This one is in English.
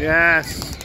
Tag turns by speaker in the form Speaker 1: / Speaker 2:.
Speaker 1: Yes.